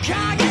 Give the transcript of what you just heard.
Chicago.